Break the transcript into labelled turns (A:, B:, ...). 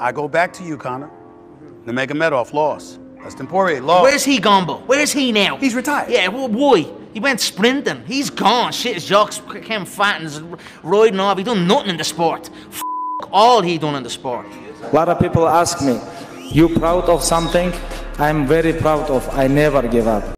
A: I go back to you, Conor. Nurmagomedov lost. Dustin Poirier lost.
B: Where's he Gumbo? Where's he now?
A: He's retired.
B: Yeah, well, boy, He went sprinting. He's gone. Shit, his jocks came fighting, is riding off. He done nothing in the sport. F- all he done in the sport.
C: A lot of people ask me, you proud of something? I'm very proud of I never give up.